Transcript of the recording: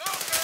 Open!